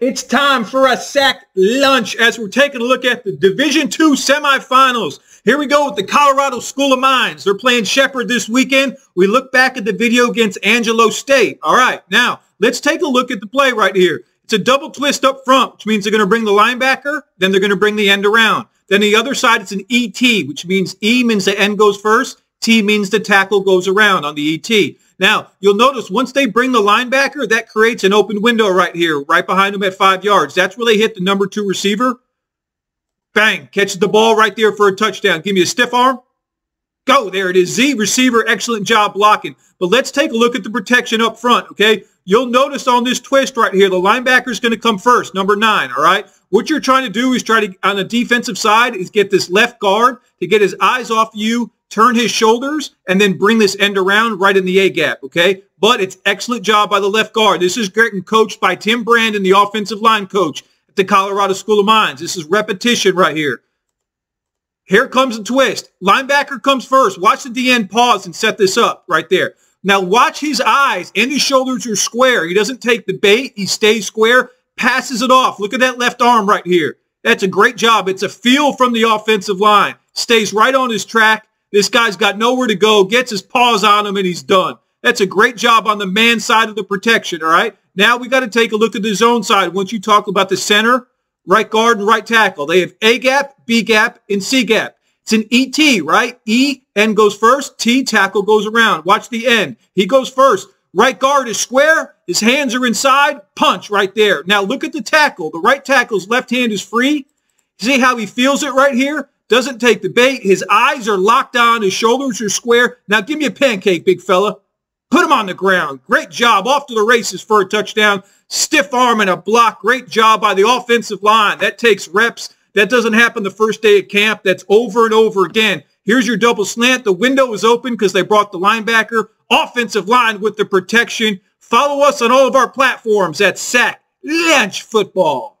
It's time for a sack lunch as we're taking a look at the Division II semifinals. Here we go with the Colorado School of Mines. They're playing Shepherd this weekend. We look back at the video against Angelo State. All right, now let's take a look at the play right here. It's a double twist up front, which means they're going to bring the linebacker, then they're going to bring the end around. Then the other side, it's an ET, which means E means the end goes first, T means the tackle goes around on the ET. Now, you'll notice once they bring the linebacker, that creates an open window right here, right behind them at five yards. That's where they hit the number two receiver. Bang, catches the ball right there for a touchdown. Give me a stiff arm. Go, there it is. Z, receiver, excellent job blocking. But let's take a look at the protection up front, okay? You'll notice on this twist right here, the linebacker is going to come first, number nine, all right? What you're trying to do is try to, on the defensive side, is get this left guard to get his eyes off you turn his shoulders, and then bring this end around right in the A-gap, okay? But it's excellent job by the left guard. This is getting coached by Tim Brandon, the offensive line coach at the Colorado School of Mines. This is repetition right here. Here comes a twist. Linebacker comes first. Watch the DN pause and set this up right there. Now watch his eyes and his shoulders are square. He doesn't take the bait. He stays square, passes it off. Look at that left arm right here. That's a great job. It's a feel from the offensive line. Stays right on his track this guy's got nowhere to go, gets his paws on him, and he's done. That's a great job on the man side of the protection, all right? Now we got to take a look at the zone side. Once you talk about the center, right guard, and right tackle, they have A gap, B gap, and C gap. It's an ET, right? E, N goes first, T, tackle goes around. Watch the end. He goes first. Right guard is square. His hands are inside. Punch right there. Now look at the tackle. The right tackle's left hand is free. See how he feels it right here? doesn't take the bait. His eyes are locked on. His shoulders are square. Now give me a pancake, big fella. Put him on the ground. Great job. Off to the races for a touchdown. Stiff arm and a block. Great job by the offensive line. That takes reps. That doesn't happen the first day at camp. That's over and over again. Here's your double slant. The window is open because they brought the linebacker. Offensive line with the protection. Follow us on all of our platforms at Sack Lunch Football.